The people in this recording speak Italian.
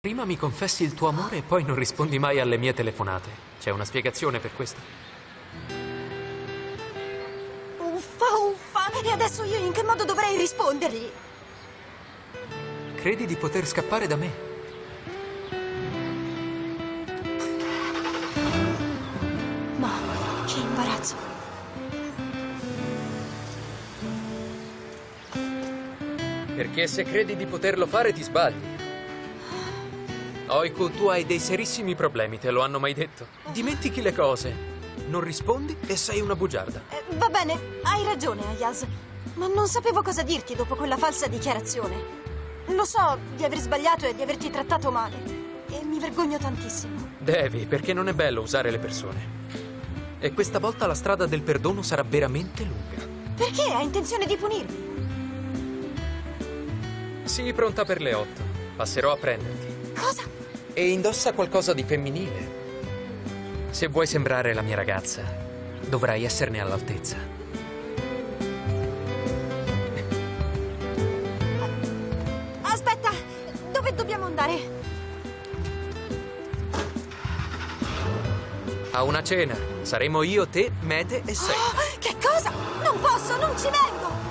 Prima mi confessi il tuo amore e poi non rispondi mai alle mie telefonate. C'è una spiegazione per questo? Uffa, uffa! E adesso io in che modo dovrei rispondergli? Credi di poter scappare da me? Ma che imbarazzo. Perché se credi di poterlo fare ti sbagli. Oiku, tu hai dei serissimi problemi, te lo hanno mai detto? Dimentichi le cose. Non rispondi e sei una bugiarda. Eh, va bene, hai ragione, Ayaz. Ma non sapevo cosa dirti dopo quella falsa dichiarazione. Lo so di aver sbagliato e di averti trattato male. E mi vergogno tantissimo. Devi, perché non è bello usare le persone. E questa volta la strada del perdono sarà veramente lunga. Perché hai intenzione di punirmi? Sii pronta per le otto. Passerò a prenderti. Cosa? E indossa qualcosa di femminile. Se vuoi sembrare la mia ragazza, dovrai esserne all'altezza. Aspetta, dove dobbiamo andare? A una cena. Saremo io, te, Mete e Sei. Oh, che cosa? Non posso, non ci vengo!